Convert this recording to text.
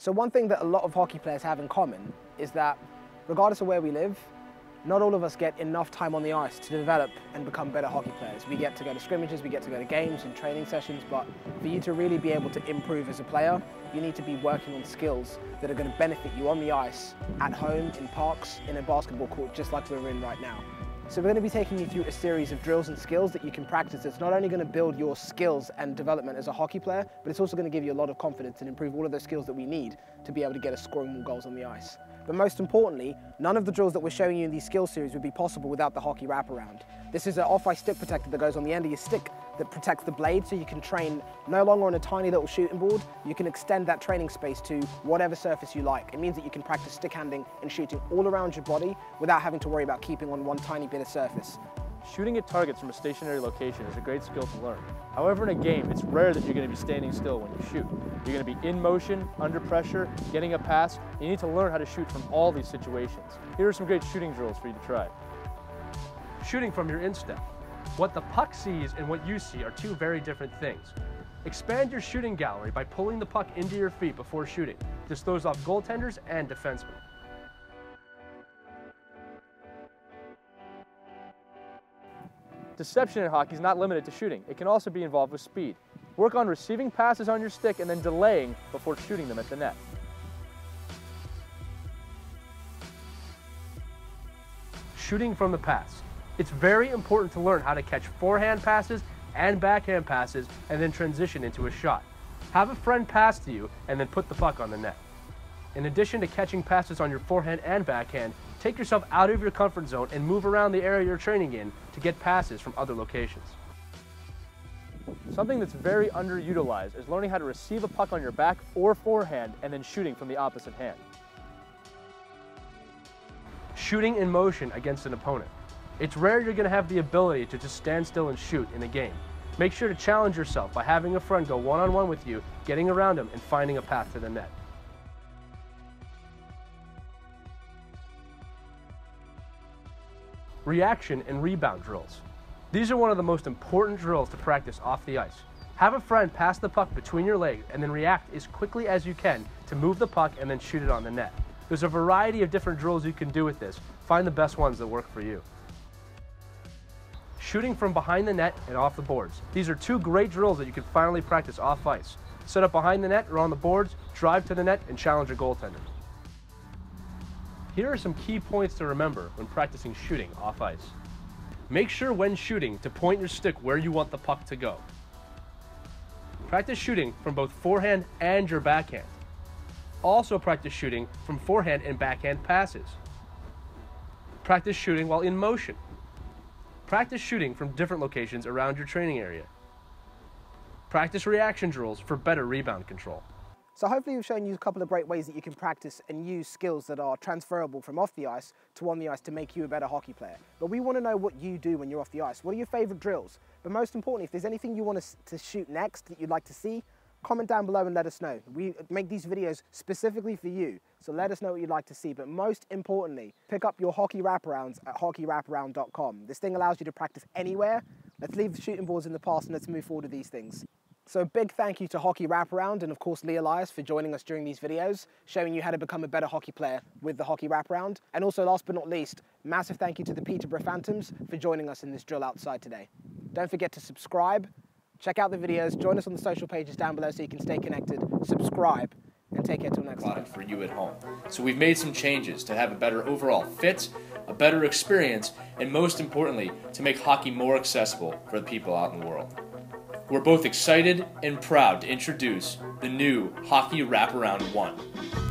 So one thing that a lot of hockey players have in common is that regardless of where we live, not all of us get enough time on the ice to develop and become better hockey players. We get to go to scrimmages, we get to go to games and training sessions, but for you to really be able to improve as a player, you need to be working on skills that are going to benefit you on the ice, at home, in parks, in a basketball court, just like we're in right now. So we're going to be taking you through a series of drills and skills that you can practice. It's not only going to build your skills and development as a hockey player, but it's also going to give you a lot of confidence and improve all of those skills that we need to be able to get us scoring more goals on the ice. But most importantly, none of the drills that we're showing you in these skill series would be possible without the hockey wraparound. This is an off-ice stick protector that goes on the end of your stick that protects the blade so you can train no longer on a tiny little shooting board, you can extend that training space to whatever surface you like. It means that you can practice stick handling and shooting all around your body without having to worry about keeping on one tiny bit surface. Shooting at targets from a stationary location is a great skill to learn. However, in a game, it's rare that you're going to be standing still when you shoot. You're going to be in motion, under pressure, getting a pass. You need to learn how to shoot from all these situations. Here are some great shooting drills for you to try. Shooting from your instep. What the puck sees and what you see are two very different things. Expand your shooting gallery by pulling the puck into your feet before shooting. This throws off goaltenders and defensemen. Deception in hockey is not limited to shooting. It can also be involved with speed. Work on receiving passes on your stick and then delaying before shooting them at the net. Shooting from the pass. It's very important to learn how to catch forehand passes and backhand passes and then transition into a shot. Have a friend pass to you and then put the puck on the net. In addition to catching passes on your forehand and backhand, take yourself out of your comfort zone and move around the area you're training in to get passes from other locations. Something that's very underutilized is learning how to receive a puck on your back or forehand and then shooting from the opposite hand. Shooting in motion against an opponent. It's rare you're going to have the ability to just stand still and shoot in a game. Make sure to challenge yourself by having a friend go one-on-one -on -one with you, getting around him, and finding a path to the net. Reaction, and rebound drills. These are one of the most important drills to practice off the ice. Have a friend pass the puck between your legs and then react as quickly as you can to move the puck and then shoot it on the net. There's a variety of different drills you can do with this. Find the best ones that work for you. Shooting from behind the net and off the boards. These are two great drills that you can finally practice off ice. Set up behind the net or on the boards, drive to the net, and challenge a goaltender. Here are some key points to remember when practicing shooting off ice. Make sure when shooting to point your stick where you want the puck to go. Practice shooting from both forehand and your backhand. Also practice shooting from forehand and backhand passes. Practice shooting while in motion. Practice shooting from different locations around your training area. Practice reaction drills for better rebound control. So hopefully we've shown you a couple of great ways that you can practice and use skills that are transferable from off the ice to on the ice to make you a better hockey player. But we want to know what you do when you're off the ice. What are your favorite drills? But most importantly, if there's anything you want us to, shoot next that you'd like to see, comment down below and let us know. We uh, make these videos specifically for you, so let us know what you'd like to see. But most importantly, pick up your hockey wraparounds at hockeywraparound.com. This thing allows you to practice anywhere. Let's leave the shooting boards in the past and let's move forward with these things. So a big thank you to Hockey Wraparound and of course Lee Elias for joining us during these videos, showing you how to become a better hockey player with the Hockey Wraparound. And also last but not least, massive thank you to the Peterborough Phantoms for joining us in this drill outside today. Don't forget to subscribe, check out the videos, join us on the social pages down below so you can stay connected, subscribe, and take care till next time. for you at home. So we've made some changes to have a better overall fit, a better experience, and most importantly, to make hockey more accessible for the people out in the world. We're both excited and proud to introduce the new Hockey Wraparound 1.